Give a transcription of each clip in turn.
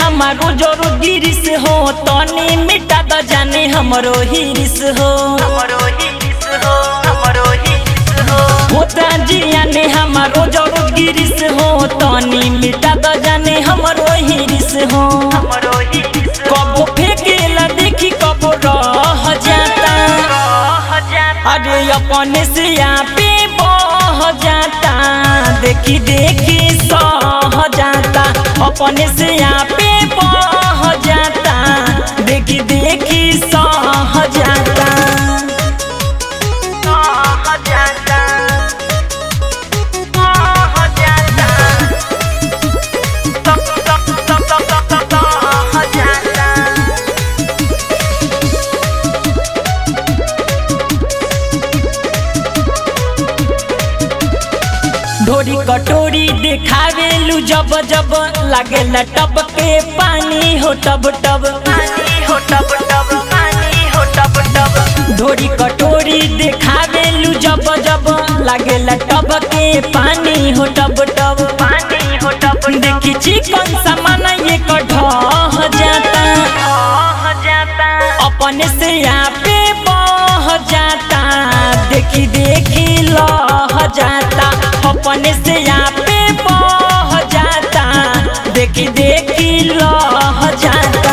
हमारो जोरो गिरिस हो तनी मिटा द जाने हमरो हिरिस हो। हमरो हिरिस हो हमरो हिरिस हो। होता जियाने हमारो जोरो गिरिस हो तनी मिटा द जाने हमरो हिरिस हो। हमरो अरे अपन से यहाँ पे बह जाता देखी देखी सह जाता अपन से ढोरी कटोरी देखावेलू जब जब लागे टब के पानी हो टब टब पानी हो टब टब पानी हो टब टब ढोरी कटोरी देखावेलू जब जब लागे टब के पानी हो टब टब पानी हो टब देखी चिकन सामान से पे बह जाता देखी देखी लह जाता।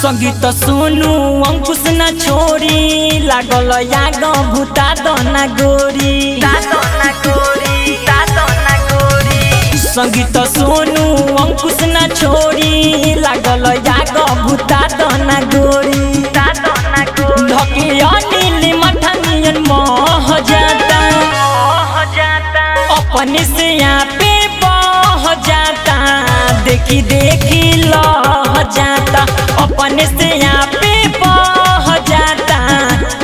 संगीत सुनू अंकुश न छोड़ी लागल याग भूता दना गोरी। संगीत सोनू अंकुश न छोड़ी लागल याग भूता दना देखी देखी लह जाता, अपने से पे बह जाता।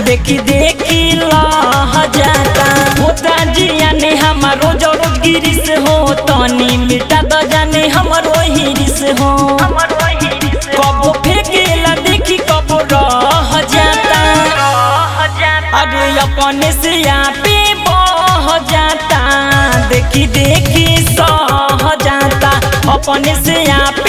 देखी देखी लह जाता। होता जिया ने हमारो जरो गिरिस हो, तनी मिटा द जाने हमरो हिरिस हो। कबो फेकेला देखी कबो रह जाता। अरे अपने से पे बह जाता। देखी देखी अपने से आप